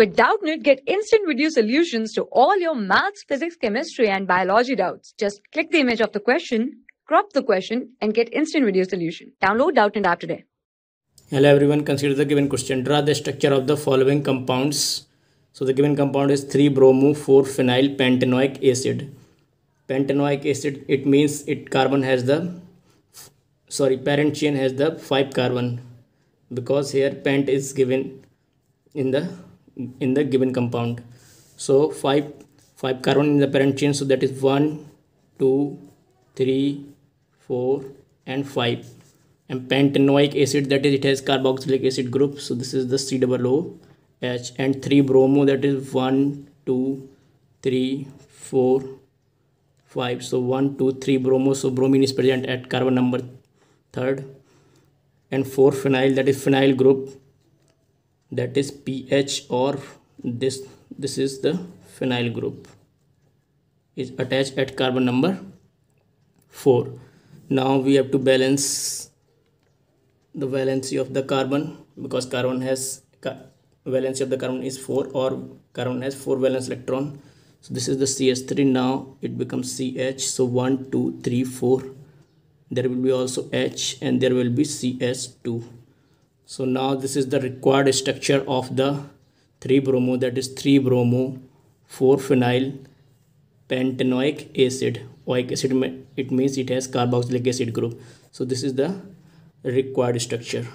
With Doubtnut, get instant video solutions to all your maths, physics, chemistry, and biology doubts. Just click the image of the question, crop the question, and get instant video solution. Download Doubtnut app today. Hello everyone, consider the given question. Draw the structure of the following compounds. So the given compound is 3-bromo 4-phenyl pentanoic acid. Pentanoic acid, it means it carbon has the, sorry, parent chain has the 5 carbon because here pent is given in the in the given compound. So 5 5 carbon in the parent chain so that is 1 2 3 4 and 5 and pentanoic acid that is it has carboxylic acid group. So this is the C double O H and 3 bromo that is 1 2 3 4 5 so 1 2 3 bromo. So bromine is present at carbon number third. And 4 phenyl that is phenyl group that is pH or this this is the phenyl group. Is attached at carbon number 4 now we have to balance the valency of the carbon because carbon has valency of the carbon is 4 or carbon has 4 valence electron. So this is the ch3 now it becomes ch so 1 2 3 4 there will be also h and there will be ch2 so now this is the required structure of the 3 bromo that is 3 bromo 4 phenyl pentanoic acid oic acid it means it has carboxylic acid group so this is the required structure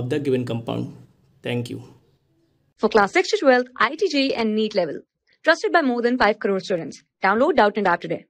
of the given compound thank you For class 6 to 12, IIT JEE and NEET level. Trusted by more than 5 crore students. Download Doubtnut app today.